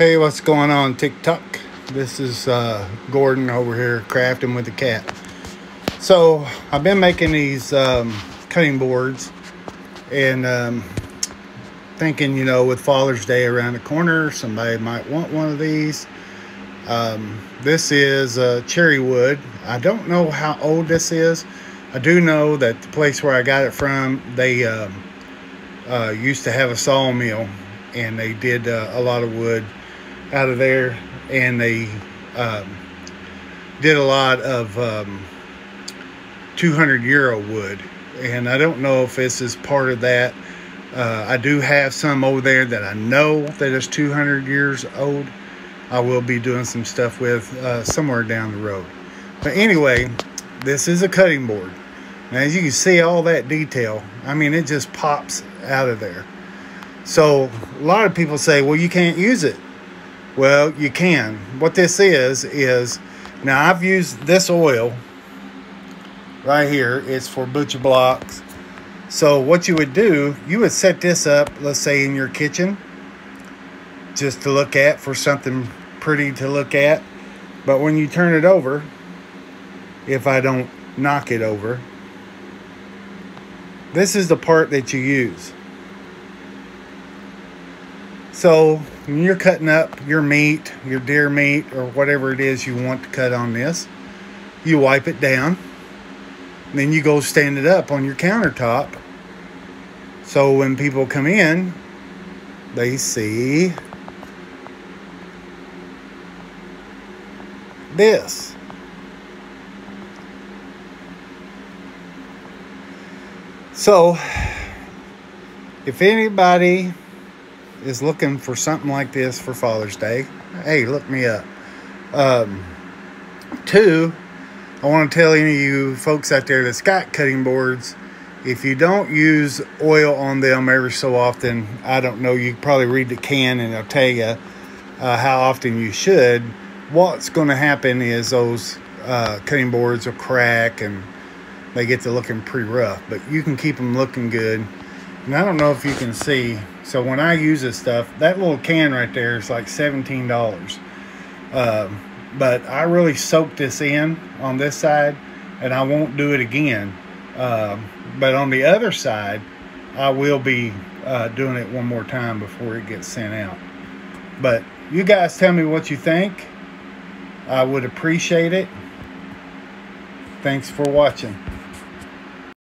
Hey, what's going on TikTok? This is uh, Gordon over here crafting with the cat. So I've been making these um, cutting boards and um, thinking, you know, with Father's Day around the corner, somebody might want one of these. Um, this is uh, cherry wood. I don't know how old this is. I do know that the place where I got it from, they um, uh, used to have a sawmill and they did uh, a lot of wood out of there, and they um, did a lot of um, 200 euro wood. And I don't know if this is part of that. Uh, I do have some over there that I know that is 200 years old. I will be doing some stuff with uh, somewhere down the road. But anyway, this is a cutting board. Now, as you can see, all that detail, I mean, it just pops out of there. So, a lot of people say, well, you can't use it. Well, you can. What this is, is now I've used this oil right here. It's for butcher blocks. So what you would do, you would set this up, let's say in your kitchen, just to look at for something pretty to look at. But when you turn it over, if I don't knock it over, this is the part that you use. So when you're cutting up your meat, your deer meat, or whatever it is you want to cut on this, you wipe it down. Then you go stand it up on your countertop. So when people come in, they see this. So, if anybody is looking for something like this for Father's Day, hey, look me up. Um, two, I want to tell any of you folks out there that's got cutting boards, if you don't use oil on them every so often, I don't know, you probably read the can and it'll tell you uh, how often you should. What's going to happen is those uh, cutting boards will crack and they get to looking pretty rough, but you can keep them looking good. And I don't know if you can see, so when I use this stuff, that little can right there is like $17. Um, but I really soaked this in on this side and I won't do it again. Um, but on the other side, I will be uh, doing it one more time before it gets sent out. But you guys tell me what you think. I would appreciate it. Thanks for watching.